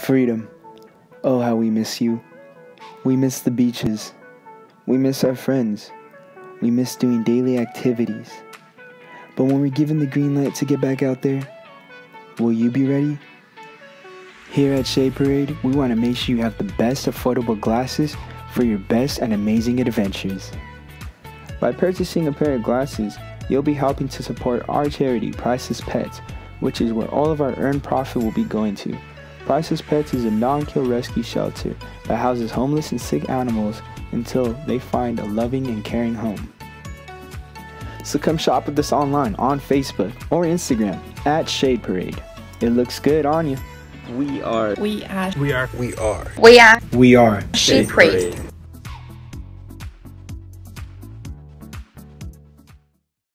Freedom. Oh, how we miss you. We miss the beaches. We miss our friends. We miss doing daily activities. But when we're given the green light to get back out there, will you be ready? Here at Shade Parade, we want to make sure you have the best affordable glasses for your best and amazing adventures. By purchasing a pair of glasses, you'll be helping to support our charity, Priceless Pets, which is where all of our earned profit will be going to. Priceless Pets is a non kill rescue shelter that houses homeless and sick animals until they find a loving and caring home. So come shop with us online on Facebook or Instagram at Shade Parade. It looks good on you. We are. We are. We are. We are. We are. We are Shade Parade.